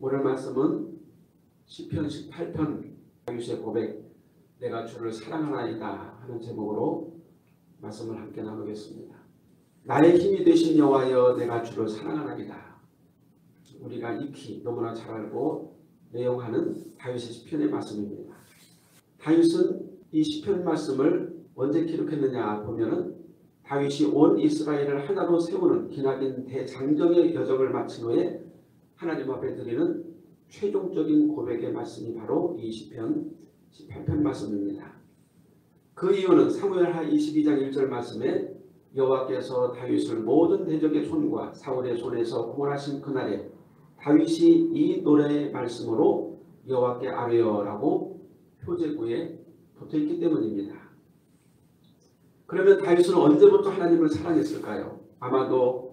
오늘 말씀은 시편 18편 다윗의 고백 내가 주를 사랑하나이다 하는 제목으로 말씀을 함께 나누겠습니다. 나의 힘이 되신 여호와여 내가 주를 사랑하나이다. 우리가 익히 너무나 잘 알고 내용하는 다윗의 시편의 말씀입니다. 다윗은 이 시편 말씀을 언제 기록했느냐 보면은 다윗이 온 이스라엘을 하나로 세우는 기나긴 대장정의 여정을 마친 후에 하나님 앞에 드리는 최종적인 고백의 말씀이 바로 이 시편 18편 말씀입니다. 그 이유는 사무엘하 22장 1절 말씀에 여호와께서 다윗을 모든 대적의 손과 사울의 손에서 구원하신 그날에 다윗이 이 노래의 말씀으로 여호와께 아뢰어라고 표제구에 붙어있기 때문입니다. 그러면 다윗은 언제부터 하나님을 사랑했을까요? 아마도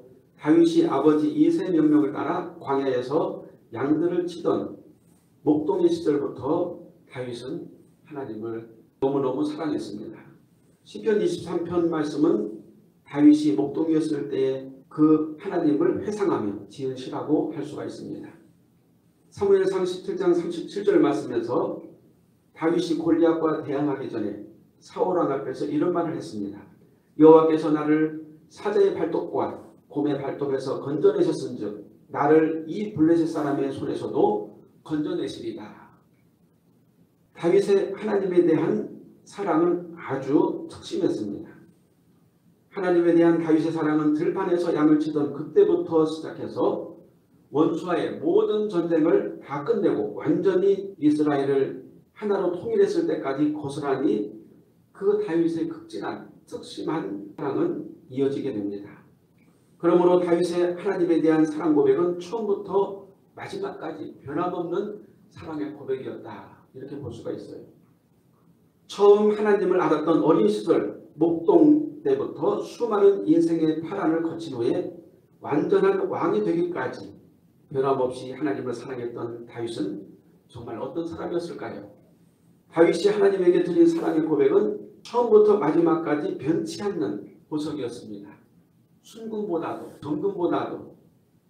다윗이 아버지 이세 명령을 따라 광야에서 양들을 치던 목동의 시절부터 다윗은 하나님을 너무너무 사랑했습니다. 시편 23편 말씀은 다윗이 목동이었을 때그 하나님을 회상하며 지은 시라고 할 수가 있습니다. 사무엘상 17장 37절 말씀에서 다윗이 골리앗과 대항하기 전에 사울왕 앞에서 이런 말을 했습니다. 여호와께서 나를 사자의 발톱과 곰의 발톱에서 건져내셨은즉 나를 이 블레셋 사람의 손에서도 건져내시리다. 다윗의 하나님에 대한 사랑은 아주 특심했습니다. 하나님에 대한 다윗의 사랑은 들판에서 양을 치던 그때부터 시작해서 원수와의 모든 전쟁을 다 끝내고 완전히 이스라엘을 하나로 통일했을 때까지 고스란히 그 다윗의 극진한 특심한 사랑은 이어지게 됩니다. 그러므로 다윗의 하나님에 대한 사랑 고백은 처음부터 마지막까지 변함없는 사랑의 고백이었다. 이렇게 볼 수가 있어요. 처음 하나님을 알았던 어린 시절 목동 때부터 수많은 인생의 파란을 거친 후에 완전한 왕이 되기까지 변함없이 하나님을 사랑했던 다윗은 정말 어떤 사람이었을까요? 다윗이 하나님에게 드린 사랑의 고백은 처음부터 마지막까지 변치 않는 보석이었습니다. 순금보다도 정금보다도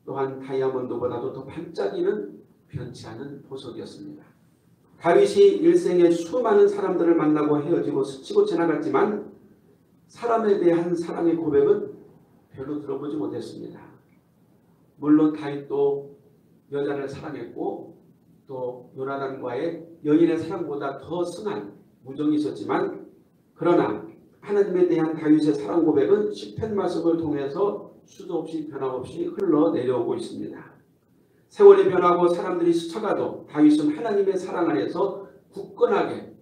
또한 다이아몬드보다도 더 반짝이는 변치 않은 보석이었습니다. 다윗이 일생에 수많은 사람들을 만나고 헤어지고 스치고 지나갔지만 사람에 대한 사랑의 고백은 별로 들어보지 못했습니다. 물론 다윗도 여자를 사랑했고 또 요나단과의 여인의 사랑보다 더 승한 우정이 있었지만 그러나 하나님에 대한 다윗의 사랑 고백은 시편 말씀을 통해서 수도 없이 변함없이 흘러내려오고 있습니다. 세월이 변하고 사람들이 스쳐가도 다윗은 하나님의 사랑 안에서 굳건하게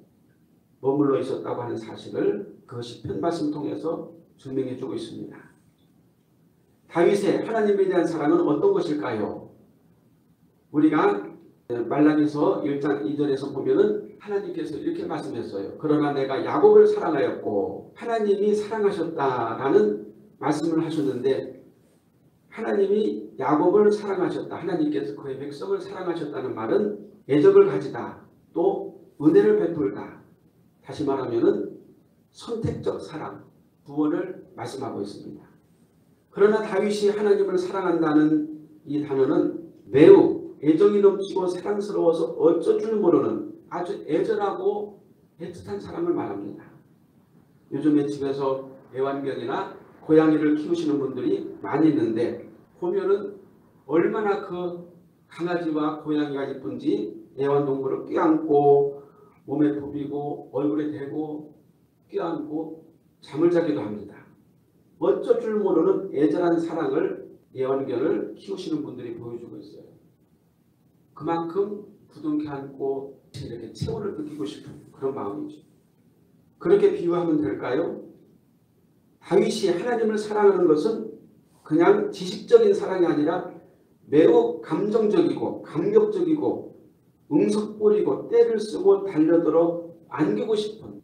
머물러 있었다고 하는 사실을 그 시편 말씀 통해서 증명해 주고 있습니다. 다윗의 하나님에 대한 사랑은 어떤 것일까요? 우리가 말라기서 1장 2절에서 보면은 하나님께서 이렇게 말씀했어요. 그러나 내가 야곱을 사랑하였고 하나님이 사랑하셨다라는 말씀을 하셨는데 하나님이 야곱을 사랑하셨다. 하나님께서 그의 백성을 사랑하셨다는 말은 애적을 가지다. 또 은혜를 베풀다. 다시 말하면은 선택적 사랑, 구원을 말씀하고 있습니다. 그러나 다윗이 하나님을 사랑한다는 이 단어는 매우 애정이 넘치고 사랑스러워서 어쩔 줄 모르는 아주 애절하고 애틋한 사람을 말합니다. 요즘에 집에서 애완견이나 고양이를 키우시는 분들이 많이 있는데 보면은 얼마나 그 강아지와 고양이가 이쁜지 애완동물을 껴안고 몸에 부비고 얼굴에 대고 껴안고 잠을 자기도 합니다. 어쩔 줄 모르는 애절한 사랑을 애완견을 키우시는 분들이 보여주고 있어요. 그만큼 부둥켜 안고 이렇게 체온을 느끼고 싶은 그런 마음이죠. 그렇게 비유하면 될까요? 다윗이 하나님을 사랑하는 것은 그냥 지식적인 사랑이 아니라 매우 감정적이고 감격적이고 응석보리고 때를 쓰고 달려들어 안기고 싶은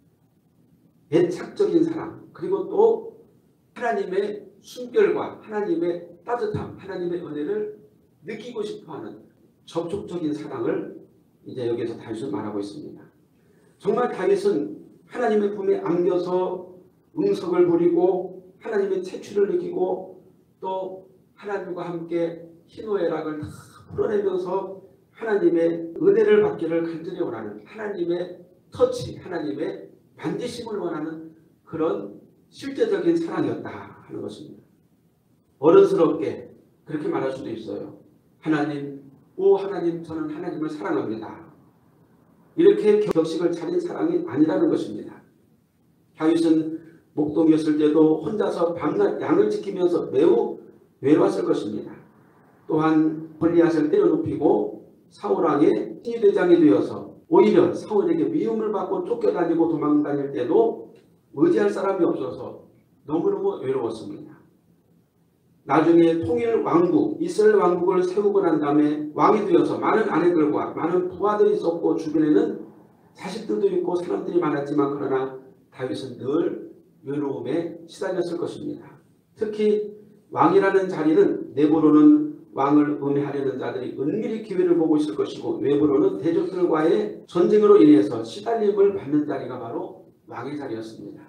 애착적인 사랑 그리고 또 하나님의 순결과 하나님의 따뜻함 하나님의 은혜를 느끼고 싶어하는 접촉적인 사랑을 이제 여기에서 다윗은 말하고 있습니다. 정말 다윗은 하나님의 품에 안겨서 응석을 부리고 하나님의 채취를 느끼고 또 하나님과 함께 희노애락을 다 풀어내면서 하나님의 은혜를 받기를 간절히 원하는 하나님의 터치, 하나님의 만지심을 원하는 그런 실제적인 사랑이었다 하는 것입니다. 어른스럽게 그렇게 말할 수도 있어요. 하나님, 오 하나님 저는 하나님을 사랑합니다. 이렇게 격식을 차린 사랑이 아니라는 것입니다. 다윗은 목동이었을 때도 혼자서 밤낮 양을 지키면서 매우 외로웠을 것입니다. 또한 골리앗을 때려눕히고 사울왕의 신대장이 되어서 오히려 사울에게 미움을 받고 쫓겨다니고 도망다닐 때도 의지할 사람이 없어서 너무너무 외로웠습니다. 나중에 통일 왕국, 이스라엘 왕국을 세우고 난 다음에 왕이 되어서 많은 아내들과 많은 부하들이 있었고 주변에는 자식들도 있고 사람들이 많았지만 그러나 다윗은 늘 외로움에 시달렸을 것입니다. 특히 왕이라는 자리는 내부로는 왕을 음해하려는 자들이 은밀히 기회를 보고 있을 것이고 외부로는 대적들과의 전쟁으로 인해서 시달림을 받는 자리가 바로 왕의 자리였습니다.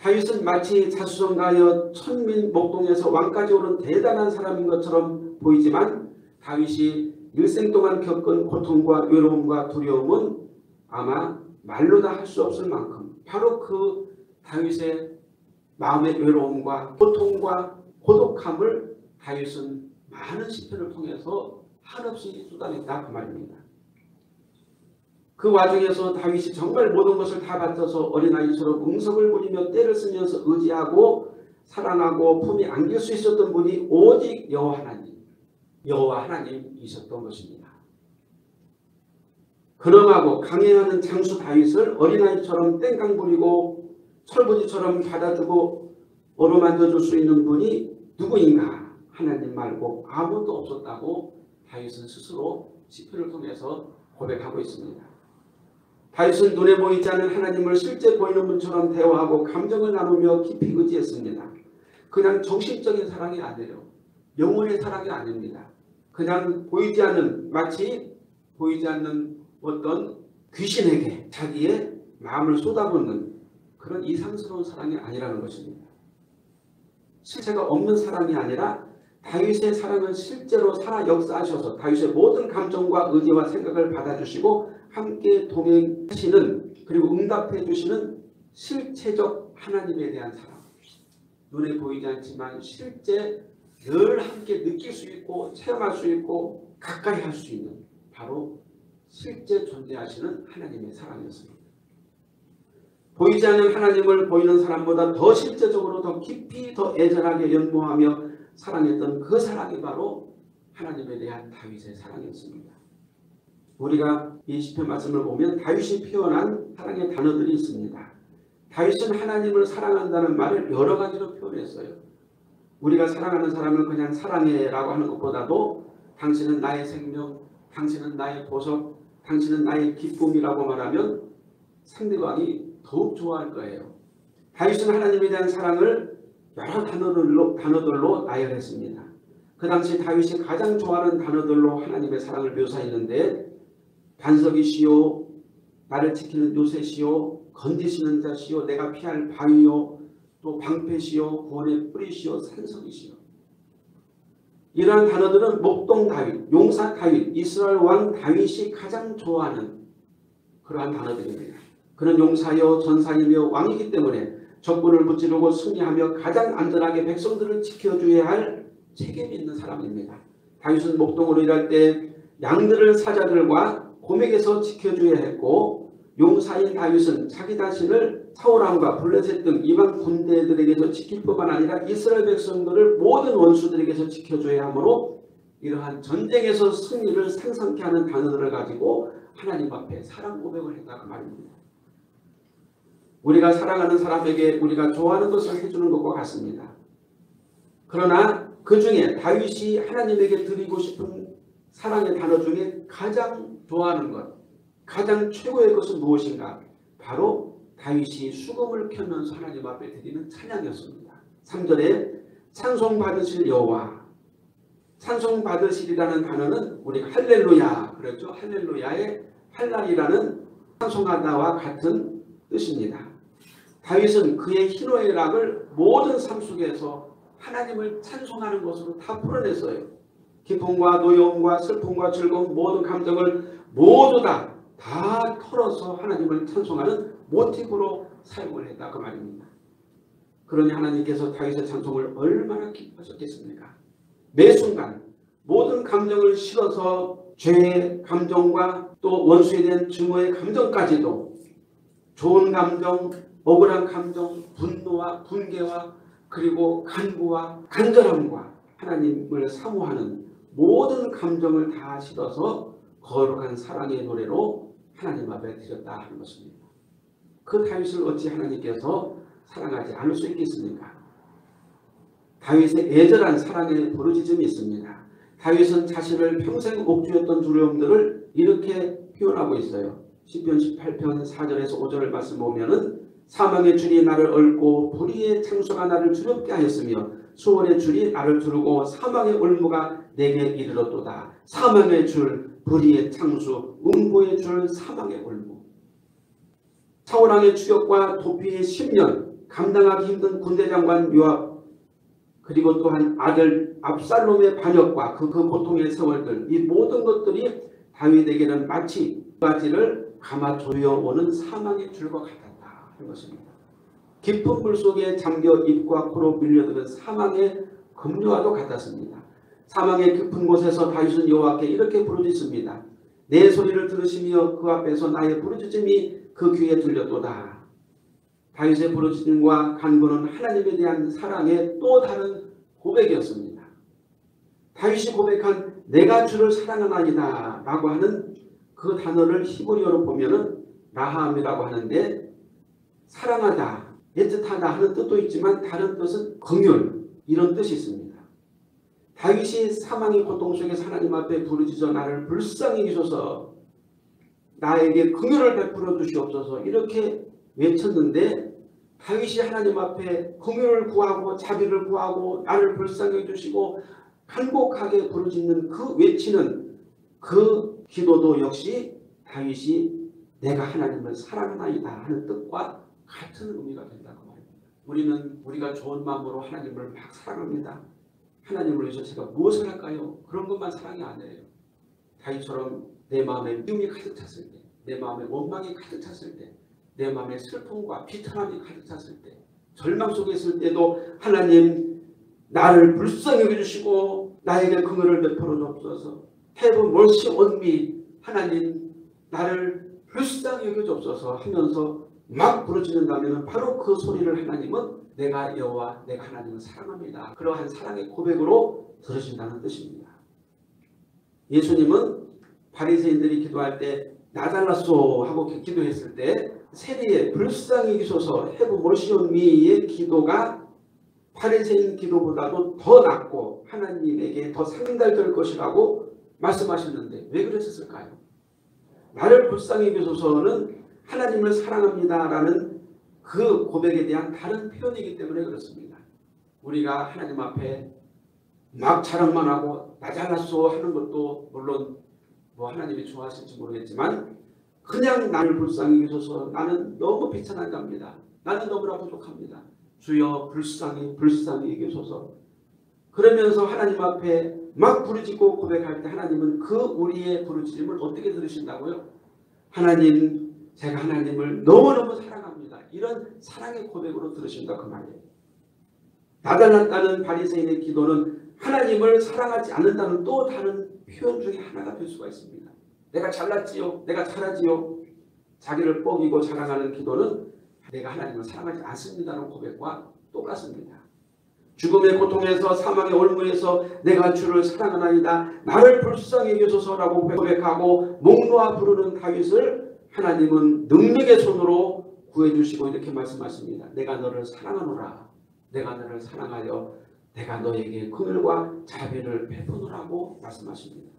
다윗은 마치 자수성가하여 천민 목동에서 왕까지 오른 대단한 사람인 것처럼 보이지만 다윗이 일생 동안 겪은 고통과 외로움과 두려움은 아마 말로 다 할 수 없을 만큼 바로 그 다윗의 마음의 외로움과 고통과 고독함을 다윗은 많은 시편을 통해서 한없이 쏟아냈다 그 말입니다. 그 와중에서 다윗이 정말 모든 것을 다 바쳐서 어린아이처럼 응석을 부리며 때를 쓰면서 의지하고 사랑하고 품에 안길 수 있었던 분이 오직 여호와 하나님, 여호와 하나님이셨던 것입니다. 근엄하고 강해하는 장수 다윗을 어린아이처럼 땡깡 부리고 철부지처럼 받아주고 어루만져줄 수 있는 분이 누구인가? 하나님 말고 아무도 없었다고 다윗은 스스로 시편을 통해서 고백하고 있습니다. 다윗은 눈에 보이지 않는 하나님을 실제 보이는 분처럼 대화하고 감정을 나누며 깊이 의지했습니다. 그냥 정신적인 사랑이 아니에요. 영혼의 사랑이 아닙니다. 그냥 보이지 않는 마치 보이지 않는 어떤 귀신에게 자기의 마음을 쏟아붓는 그런 이상스러운 사랑이 아니라는 것입니다. 실체가 없는 사랑이 아니라 다윗의 사랑은 실제로 살아 역사하셔서 다윗의 모든 감정과 의지와 생각을 받아주시고 함께 동행하시는 그리고 응답해 주시는 실체적 하나님에 대한 사랑. 눈에 보이지 않지만 실제 늘 함께 느낄 수 있고 체험할 수 있고 가까이 할 수 있는 바로 실제 존재하시는 하나님의 사랑이었습니다. 보이지 않는 하나님을 보이는 사람보다 더 실제적으로 더 깊이 더 애절하게 연모하며 사랑했던 그 사랑이 바로 하나님에 대한 다윗의 사랑이었습니다. 우리가 이 시편 말씀을 보면 다윗이 표현한 사랑의 단어들이 있습니다. 다윗은 하나님을 사랑한다는 말을 여러 가지로 표현했어요. 우리가 사랑하는 사람을 그냥 사랑해라고 하는 것보다도 당신은 나의 생명, 당신은 나의 보석, 당신은 나의 기쁨이라고 말하면 상대방이 더욱 좋아할 거예요. 다윗은 하나님에 대한 사랑을 여러 단어들로, 단어들로 나열했습니다. 그 당시 다윗이 가장 좋아하는 단어들로 하나님의 사랑을 묘사했는데 반석이시요 나를 지키는 요새시요 건지시는 자시요 내가 피할 바위요 또 방패시요 구원의 뿌리시요 산성이시요 이러한 단어들은 목동 다윗, 용사 다윗, 이스라엘 왕 다윗이 가장 좋아하는 그러한 단어들입니다. 그는 용사여 전사이며 왕이기 때문에 적군을 무찌르고 승리하며 가장 안전하게 백성들을 지켜줘야 할 책임이 있는 사람입니다. 다윗은 목동으로 일할 때 양들을 사자들과 곰에게서 지켜줘야 했고 용사인 다윗은 자기 자신을 사울왕과 블레셋 등 이방 군대들에게서 지킬 뿐만 아니라 이스라엘 백성들을 모든 원수들에게서 지켜줘야 하므로 이러한 전쟁에서 승리를 상상케 하는 단어들을 가지고 하나님 앞에 사랑 고백을 했다는 말입니다. 우리가 사랑하는 사람에게 우리가 좋아하는 것을 해주는 것과 같습니다. 그러나 그 중에 다윗이 하나님에게 드리고 싶은 사랑의 단어 중에 가장 좋아하는 것, 가장 최고의 것은 무엇인가? 바로 다윗이 수금을 켜면서 하나님 앞에 드리는 찬양이었습니다. 3절에 찬송 받으실 여호와 찬송 받으시리라는 단어는 우리가 할렐루야 그랬죠. 할렐루야의 할랄이라는 찬송하다와 같은 뜻입니다. 다윗은 그의 희노의 락을 모든 삶 속에서 하나님을 찬송하는 것으로 다 풀어냈어요. 기쁨과 노여움과 슬픔과 즐거움 모든 감정을 모두 다, 다 털어서 하나님을 찬송하는 모티브로 사용을 했다 그 말입니다. 그러니 하나님께서 다윗의 찬송을 얼마나 기뻐하셨겠습니까? 매 순간 모든 감정을 실어서 죄의 감정과 또 원수에 대한 증오의 감정까지도 좋은 감정, 억울한 감정, 분노와 분개와 그리고 간구와 간절함과 하나님을 사모하는 모든 감정을 다 실어서 거룩한 사랑의 노래로 하나님 앞에 드렸다 하는 것입니다. 그 다윗을 어찌 하나님께서 사랑하지 않을 수 있겠습니까? 다윗의 애절한 사랑의 부르짖음이 있습니다. 다윗은 자신을 평생 옥주였던 두려움들을 이렇게 표현하고 있어요. 10편 18편 4절에서 5절을 말씀 보면은 사망의 줄이 나를 얽고 불의의 창수가 나를 두렵게 하였으며 수월의 줄이 나를 두르고 사망의 올무가 내게 이르렀도다. 사망의 줄, 불의의 창수, 음보의 줄, 사망의 올무. 사울왕의 추격과 도피의 10년, 감당하기 힘든 군대장관 요압, 그리고 또한 아들 압살롬의 반역과 그, 그 고통의 세월들, 이 모든 것들이 다윗에게는 마치 가지를 감아 조여오는 사망의 줄과 같았다 하는 것입니다. 깊은 물 속에 잠겨 입과 코로 밀려드는 사망의 급류와도 같았습니다. 사망의 깊은 곳에서 다윗은 여호와께 이렇게 부르짖습니다. 내 소리를 들으시며 그 앞에서 나의 부르짖음이 그 귀에 들렸도다. 다윗의 부르짖음과 간구는 하나님에 대한 사랑의 또 다른 고백이었습니다. 다윗이 고백한 내가 주를 사랑하나이다 라고 하는 그 단어를 히브리어로 보면 은 라함이라고 하는데 사랑하다, 애틋하다 하는 뜻도 있지만 다른 뜻은 긍휼 이런 뜻이 있습니다. 다윗이 사망의 고통 속에서 하나님 앞에 부르짖어 나를 불쌍히 여기소서 나에게 긍휼을 베풀어 주시옵소서 이렇게 외쳤는데 다윗이 하나님 앞에 긍휼을 구하고 자비를 구하고 나를 불쌍히 여주시고 간곡하게 부르짖는 그 외치는 그 기도도 역시 다윗이 내가 하나님을 사랑하나이다 하는 뜻과 같은 의미가 된다고 말입니다. 우리는 우리가 좋은 마음으로 하나님을 막 사랑합니다. 하나님을 위해서 제가 무엇을 할까요? 그런 것만 사랑이 아니에요. 다윗처럼 내 마음에 미움이 가득 찼을 때, 내 마음에 원망이 가득 찼을 때, 내 마음에 슬픔과 비탄함이 가득 찼을 때, 절망 속에 있을 때도 하나님 나를 불쌍히 여겨주시고 나에게 긍휼을 베풀어 주옵소서. Have mercy on me. 하나님 나를 불쌍히 여겨주옵소서 하면서 막 부르짖는다면 바로 그 소리를 하나님은 내가 여호와 내가 하나님을 사랑합니다. 그러한 사랑의 고백으로 들으신다는 뜻입니다. 예수님은 바리새인들이 기도할 때 나달라소 하고 기도했을 때 세리의 불쌍히 기소서 해부 몰시온미의 기도가 바리새인 기도보다도 더 낫고 하나님에게 더 상달될 것이라고 말씀하셨는데 왜 그랬을까요? 나를 불쌍히 여기소서는 하나님을 사랑합니다라는 그 고백에 대한 다른 표현이기 때문에 그렇습니다. 우리가 하나님 앞에 막 자랑만 하고 나 잘났어 하는 것도 물론 뭐 하나님이 좋아하실지 모르겠지만 그냥 나를 불쌍히 여기소서 나는 너무 비천한 자입니다. 나는 너무나 부족합니다. 주여 불쌍히 불쌍히 여기소서 그러면서 하나님 앞에 막 부르짖고 고백할 때 하나님은 그 우리의 부르짖음을 어떻게 들으신다고요? 하나님 제가 하나님을 너무너무 사랑합니다. 이런 사랑의 고백으로 들으신다 그 말이에요. 나달랐다는 바리새인의 기도는 하나님을 사랑하지 않는다는 또 다른 표현 중에 하나가 될 수가 있습니다. 내가 잘났지요. 내가 잘하지요. 자기를 뻐기고 자랑하는 기도는 내가 하나님을 사랑하지 않습니다라는 고백과 똑같습니다. 죽음의 고통에서 사망의 올무에서 내가 주를 사랑하나이다. 나를 불쌍히 여기소서라고 고백하고 목 놓아 부르는 다윗을 하나님은 능력의 손으로 구해주시고 이렇게 말씀하십니다. 내가 너를 사랑하노라. 내가 너를 사랑하여 내가 너에게 긍휼과 자비를 베푸노라고 말씀하십니다.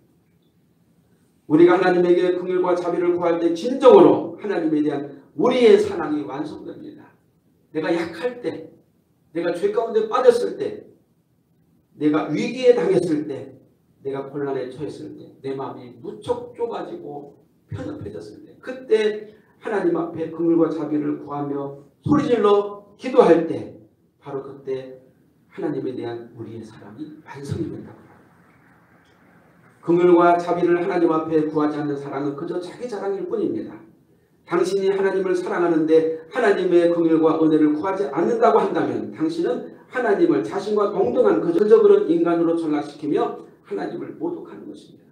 우리가 하나님에게 긍휼과 자비를 구할 때 진정으로 하나님에 대한 우리의 사랑이 완성됩니다. 내가 약할 때, 내가 죄 가운데 빠졌을 때, 내가 위기에 당했을 때, 내가 곤란에 처했을 때, 내 마음이 무척 좁아지고 편협해졌을 때, 그때 하나님 앞에 긍휼과 자비를 구하며 소리질러 기도할 때, 바로 그때 하나님에 대한 우리의 사랑이 완성이 된다고 긍휼과 자비를 하나님 앞에 구하지 않는 사랑은 그저 자기 자랑일 뿐입니다. 당신이 하나님을 사랑하는데 하나님의 긍휼과 은혜를 구하지 않는다고 한다면 당신은 하나님을 자신과 동등한 그저 그런 인간으로 전락시키며 하나님을 모독하는 것입니다.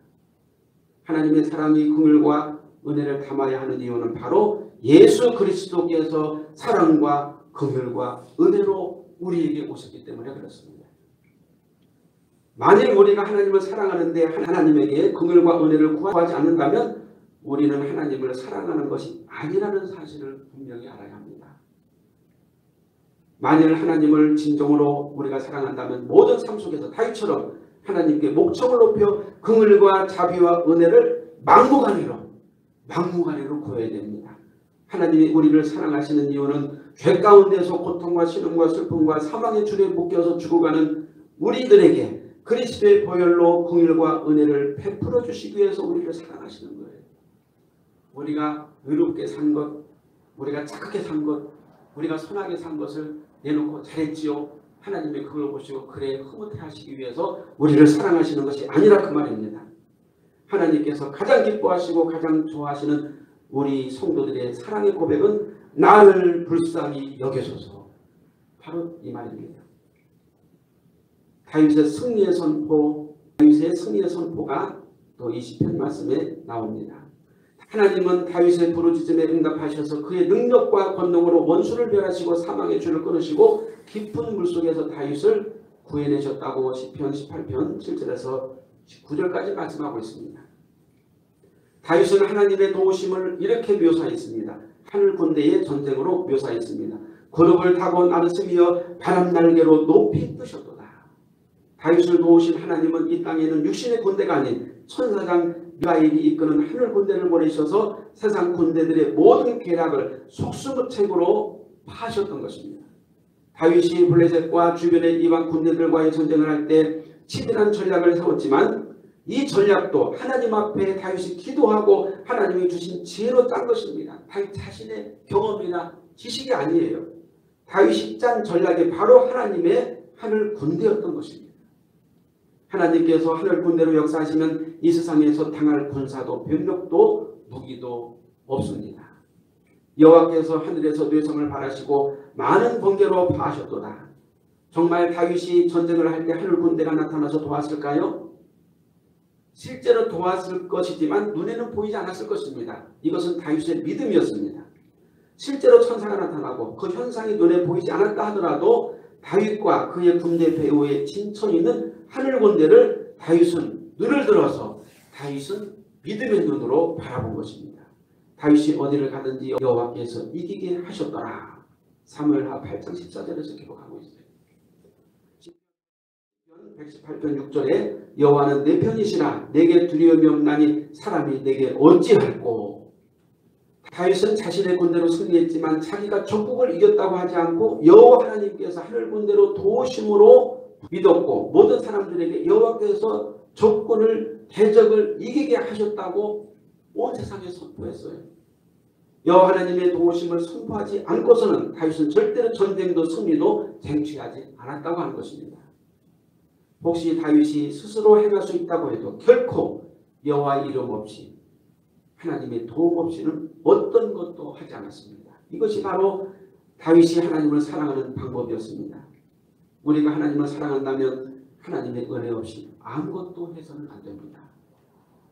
하나님의 사랑이 긍휼과 은혜를 담아야 하는 이유는 바로 예수 그리스도께서 사랑과 긍휼과 은혜로 우리에게 오셨기 때문에 그렇습니다. 만일 우리가 하나님을 사랑하는데 하나님에게 긍휼과 은혜를 구하지 않는다면 우리는 하나님을 사랑하는 것이 아니라는 사실을 분명히 알아야 합니다. 만일 하나님을 진정으로 우리가 사랑한다면 모든 삶 속에서 다윗처럼 하나님께 목청을 높여 긍휼과 자비와 은혜를 막무가내로 막무가내로 구해야 됩니다. 하나님이 우리를 사랑하시는 이유는 죄 가운데서 고통과 신음과 슬픔과 사망의 줄에 묶여서 죽어가는 우리들에게 그리스도의 보혈로 긍휼과 은혜를 베풀어 주시기 위해서 우리를 사랑하시는 거예요. 우리가 의롭게 산 것, 우리가 착하게 산 것, 우리가 선하게 산 것을 내놓고 잘했지요. 하나님이 그걸 보시고 그래 흐뭇해 하시기 위해서 우리를 사랑하시는 것이 아니라 그 말입니다. 하나님께서 가장 기뻐하시고 가장 좋아하시는 우리 성도들의 사랑의 고백은 나를 불쌍히 여겨소서 바로 이 말입니다. 다윗의 승리의 선포, 다윗의 승리의 선포가 또 20편 말씀에 나옵니다. 하나님은 다윗의 부르짖음에 응답하셔서 그의 능력과 권능으로 원수를 멸하시고 사망의 줄을 끊으시고 깊은 물속에서 다윗을 구해내셨다고 시편 18편 7절에서 19절까지 말씀하고 있습니다. 다윗은 하나님의 도우심을 이렇게 묘사했습니다. 하늘 군대의 전쟁으로 묘사했습니다. 그룹을 타고 나르스며 바람 날개로 높이 뜨셨도다. 다윗을 도우신 하나님은 이 땅에는 육신의 군대가 아닌 천사장 미가엘이 이끄는 하늘 군대를 보내셔서 세상 군대들의 모든 계략을 속수무책으로 파하셨던 것입니다. 다윗이 블레셋과 주변의 이방 군대들과의 전쟁을 할 때 치밀한 전략을 세웠지만 이 전략도 하나님 앞에 다윗이 기도하고 하나님이 주신 지혜로 짠 것입니다. 다윗 자신의 경험이나 지식이 아니에요. 다윗이 짠 전략이 바로 하나님의 하늘 군대였던 것입니다. 하나님께서 하늘 군대로 역사하시면 이 세상에서 당할 군사도 병력도 무기도 없습니다. 여호와께서 하늘에서 뇌성을 바라시고 많은 번개로 파하셨도다. 정말 다윗이 전쟁을 할 때 하늘 군대가 나타나서 도왔을까요? 실제로 도왔을 것이지만 눈에는 보이지 않았을 것입니다. 이것은 다윗의 믿음이었습니다. 실제로 천사가 나타나고 그 현상이 눈에 보이지 않았다 하더라도 다윗과 그의 군대 배후에 진천이 있는 하늘 군대를 다윗은 눈을 들어서 다윗은 믿음의 눈으로 바라본 것입니다. 다윗이 어디를 가든지 여호와께서 이기게 하셨더라. 사무엘하 8장 14절에서 기록하고 있어요. 118편 6절에 여호와는 내 편이시라 내게 두려움이 없나니 사람이 내게 어찌할꼬 다윗은 자신의 군대로 승리했지만 자기가 적국을 이겼다고 하지 않고 여호와 하나님께서 하늘 군대로 도우심으로 믿었고 모든 사람들에게 여호와께서 적군을 대적을 이기게 하셨다고 온 세상에 선포했어요. 여호와 하나님의 도우심을 선포하지 않고서는 다윗은 절대로 전쟁도 승리도 쟁취하지 않았다고 하는 것입니다. 혹시 다윗이 스스로 행할 수 있다고 해도 결코 여호와 이름 없이 하나님의 도움 없이는 어떤 것도 하지 않았습니다. 이것이 바로 다윗이 하나님을 사랑하는 방법이었습니다. 우리가 하나님을 사랑한다면 하나님의 은혜 없이 아무것도 해서는 안 됩니다.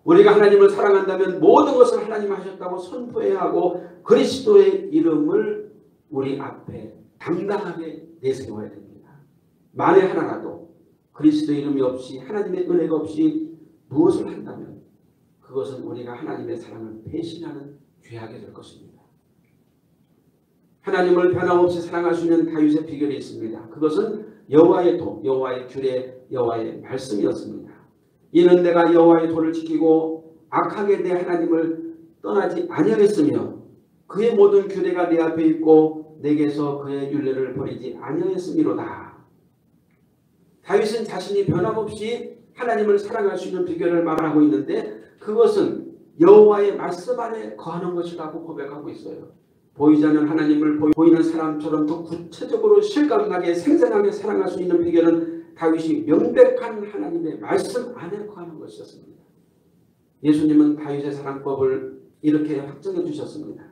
우리가 하나님을 사랑한다면 모든 것을 하나님 하셨다고 선포해야 하고 그리스도의 이름을 우리 앞에 당당하게 내세워야 됩니다. 만에 하나라도 그리스도의 이름이 없이 하나님의 은혜가 없이 무엇을 한다면 그것은 우리가 하나님의 사랑을 배신하는 죄악이 될 것입니다. 하나님을 변함없이 사랑할 수 있는 다윗의 비결이 있습니다. 그것은 여호와의 도, 여호와의 규례, 여호와의 말씀이었습니다. 이는 내가 여호와의 도를 지키고 악하게 내 하나님을 떠나지 아니하겠으며 그의 모든 규례가 내 앞에 있고 내게서 그의 윤례를 버리지 아니하였음이로다. 다윗은 자신이 변함없이 하나님을 사랑할 수 있는 비결을 말하고 있는데 그것은 여호와의 말씀 안에 거하는 것이라고 고백하고 있어요. 보이지 않는 하나님을 보이는 사람처럼 더 구체적으로 실감나게 생생하게 사랑할 수 있는 비결은 다윗이 명백한 하나님의 말씀 안에 거하는 것이었습니다. 예수님은 다윗의 사랑법을 이렇게 확정해 주셨습니다.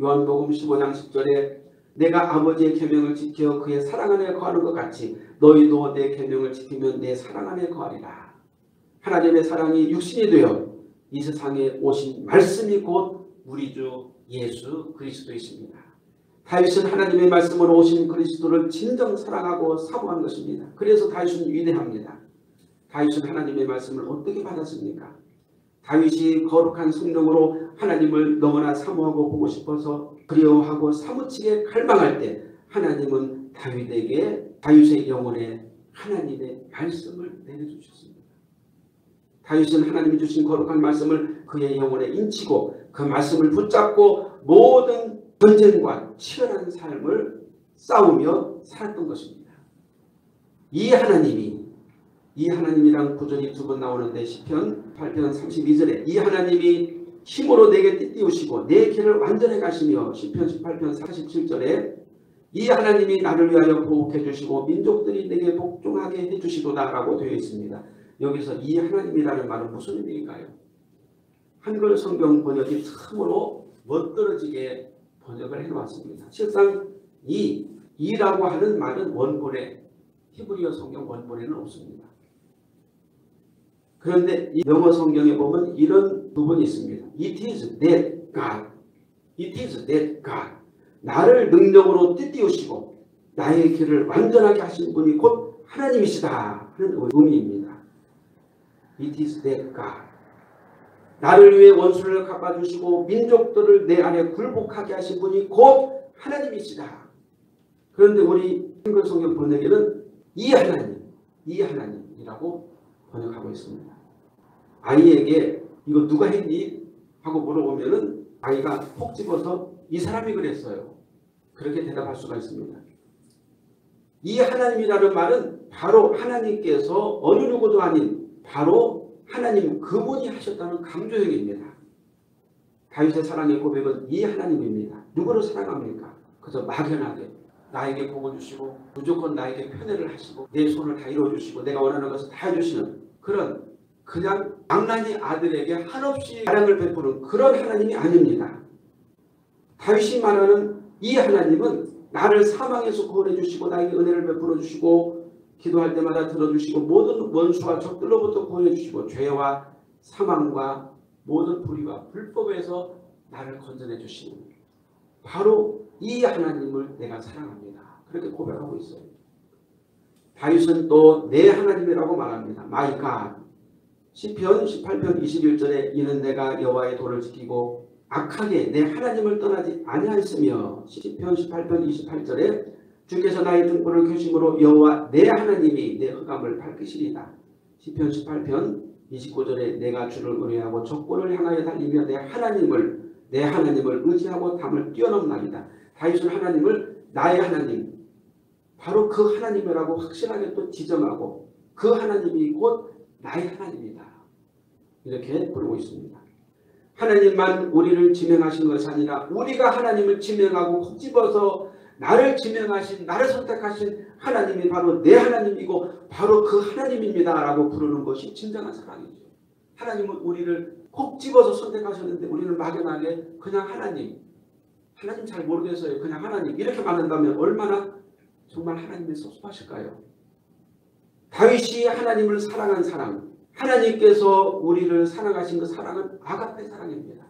요한복음 15장 10절에 내가 아버지의 계명을 지켜 그의 사랑 안에 거하는 것 같이 너희도 내 계명을 지키면 내 사랑 안에 거하리라. 하나님의 사랑이 육신이 되어 이 세상에 오신 말씀이 곧 우리 주 예수 그리스도이십니다. 다윗은 하나님의 말씀으로 오신 그리스도를 진정 사랑하고 사모한 것입니다. 그래서 다윗은 위대합니다. 다윗은 하나님의 말씀을 어떻게 받았습니까? 다윗이 거룩한 성령으로 하나님을 너무나 사모하고 보고 싶어서 그리워하고 사무치게 갈망할 때 하나님은 다윗에게 다윗의 영혼에 하나님의 말씀을 내려주셨습니다. 다윗은 하나님이 주신 거룩한 말씀을 그의 영혼에 인치고 그 말씀을 붙잡고 모든 전쟁과 치열한 삶을 싸우며 살았던 것입니다. 이 하나님이 이 하나님이란 구절이 두 번 나오는데 시편 8편 32절에 이 하나님이 힘으로 내게 띠띠우시고 내 길을 완전히 가시며 시편 18편 47절에 이 하나님이 나를 위하여 보호해 주시고 민족들이 내게 복종하게 해 주시도다라고 되어 있습니다. 여기서 이 하나님이라는 말은 무슨 의미인가요? 한글 성경 번역이 참으로 멋들어지게 번역을 해놓았습니다. 실상 이, 이라고 하는 말은 원본에 히브리어 성경 원본에는 없습니다. 그런데 이 영어 성경에 보면 이런 부분이 있습니다. It is that God. It is that God. 나를 능력으로 띠띠우시고 나의 길을 완전하게 하신 분이 곧 하나님이시다 하는 의미입니다. It is that God. 나를 위해 원수를 갚아주시고 민족들을 내 안에 굴복하게 하신 분이 곧 하나님이시다. 그런데 우리 한글 성경 번역에는 이 하나님, 이 하나님이라고 번역하고 있습니다. 아이에게 이거 누가 했니? 하고 물어보면은 아이가 폭 집어서 이 사람이 그랬어요. 그렇게 대답할 수가 있습니다. 이 하나님이라는 말은 바로 하나님께서 어느 누구도 아닌 바로 하나님 그분이 하셨다는 강조형입니다. 다윗의 사랑의 고백은 이 하나님입니다. 누구를 사랑합니까? 그저 막연하게 나에게 복을 주시고 무조건 나에게 편애를 하시고 내 손을 다 이루어주시고 내가 원하는 것을 다 해주시는 그런 그냥 악난이 아들에게 한없이 사랑을 베푸는 그런 하나님이 아닙니다. 다윗이 말하는 이 하나님은 나를 사망에서 구원해 주시고 나에게 은혜를 베풀어 주시고 기도할 때마다 들어주시고 모든 원수와 적들로부터 구원해 주시고 죄와 사망과 모든 불의와 불법에서 나를 건져내 주시는 바로 이 하나님을 내가 사랑합니다. 그렇게 고백하고 있어요. 다윗은 또 내 하나님이라고 말합니다. My God. 시편 18편 21절에 이는 내가 여호와의 도를 지키고 악하게 내 하나님을 떠나지 아니하였으며 시편 18편 28절에 주께서 나의 등불을 켜심으로 여호와 내 하나님이 내 흑암을 밝히시리다. 시편 18편 29절에 내가 주를 의뢰하고 적군을 향하여 달리며 내 하나님을 내 하나님을 의지하고 담을 뛰어넘나이다. 다윗은 하나님을 나의 하나님 바로 그 하나님이라고 확실하게 또 지정하고 그 하나님이 곧 나의 하나님이다. 이렇게 부르고 있습니다. 하나님만 우리를 지명하신 것이 아니라 우리가 하나님을 지명하고 콕 집어서 나를 지명하신 나를 선택하신 하나님이 바로 내 하나님이고 바로 그 하나님입니다 라고 부르는 것이 진정한 사랑이죠. 하나님은 우리를 콕 집어서 선택하셨는데 우리는 막연하게 그냥 하나님 하나님 잘 모르겠어요. 그냥 하나님 이렇게 말한다면 얼마나 정말 하나님이 섭섭하실까요? 다윗이 하나님을 사랑한 사랑 하나님께서 우리를 사랑하신 그 사랑은 아가페 사랑입니다.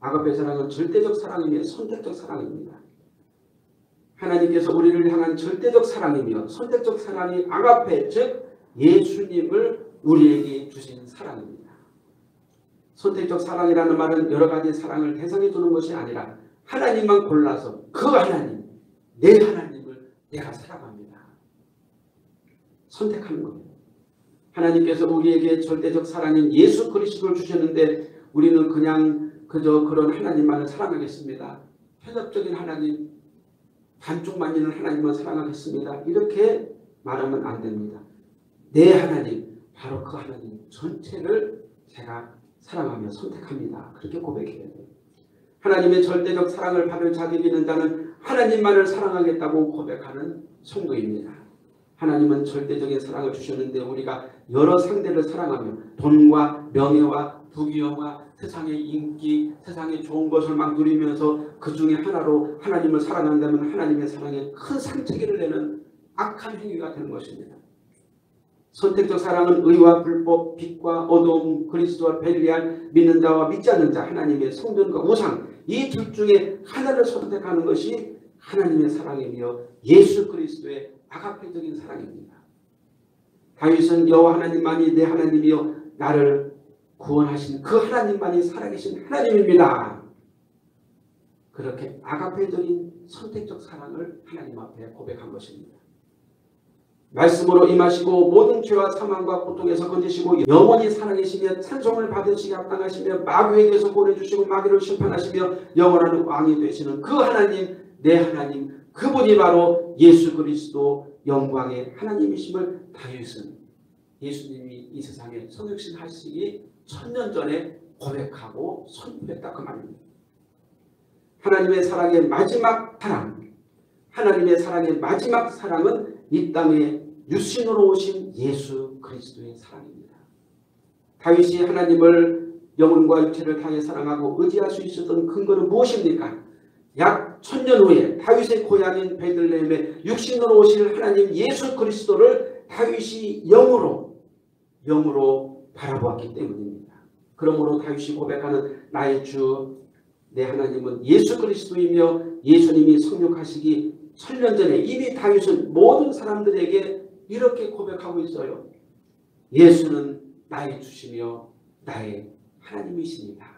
아가페 사랑은 절대적 사랑이며 선택적 사랑입니다. 하나님께서 우리를 향한 절대적 사랑이며 선택적 사랑이 아가페 즉 예수님을 우리에게 주신 사랑입니다. 선택적 사랑이라는 말은 여러 가지 사랑을 대상에 두는 것이 아니라 하나님만 골라서 그 하나님, 내 하나님을 내가 사랑합니다. 선택하는 겁니다. 하나님께서 우리에게 절대적 사랑인 예수 그리스도를 주셨는데 우리는 그냥 그저 그런 하나님만을 사랑하겠습니다. 편협적인 하나님, 반쪽만 있는 하나님만 사랑하겠습니다. 이렇게 말하면 안 됩니다. 내 하나님, 바로 그 하나님 전체를 제가 사랑하며 선택합니다. 그렇게 고백해야 돼요. 하나님의 절대적 사랑을 받을 자격이 있는 자는 하나님만을 사랑하겠다고 고백하는 성도입니다. 하나님은 절대적인 사랑을 주셨는데 우리가 여러 상대를 사랑하며 돈과 명예와 부귀영화, 세상의 인기, 세상의 좋은 것을 막 누리면서 그 중에 하나로 하나님을 사랑한다면 하나님의 사랑에 큰 상처기를 내는 악한 행위가 되는 것입니다. 선택적 사랑은 의와 불법, 빛과 어두움, 그리스도와 벨리알, 믿는 자와 믿지 않는 자, 하나님의 성전과 우상 이 둘 중에 하나를 선택하는 것이 하나님의 사랑이며 예수 그리스도의 아가페적인 사랑입니다. 다윗은 여호와 하나님만이 내 하나님이여 나를 구원하신 그 하나님만이 살아계신 하나님입니다. 그렇게 아가페적인 선택적 사랑을 하나님 앞에 고백한 것입니다. 말씀으로 임하시고 모든 죄와 사망과 고통에서 건지시고 영원히 살아계시며 찬송을 받으시게 합당하시며 마귀에게서 보내주시고 마귀를 심판하시며 영원한 왕이 되시는 그 하나님 내 하나님 그분이 바로 예수 그리스도 영광의 하나님이심을 다윗은 예수님이 이 세상에 성육신 하시기 천년 전에 고백하고 선포했다 그 말입니다. 하나님의 사랑의 마지막 사랑 하나님의 사랑의 마지막 사랑은 이 땅에 유신으로 오신 예수 그리스도의 사랑입니다. 다윗이 하나님을 영혼과 육체를 다해 사랑하고 의지할 수 있었던 근거는 무엇입니까? 약 천년 후에 다윗의 고향인 베들레헴에 육신으로 오실 하나님 예수 그리스도를 다윗이 영으로 영으로 바라보았기 때문입니다. 그러므로 다윗이 고백하는 나의 주 내 하나님은 예수 그리스도이며 예수님이 성육하시기 천년 전에 이미 다윗은 모든 사람들에게 이렇게 고백하고 있어요. 예수는 나의 주시며 나의 하나님이십니다.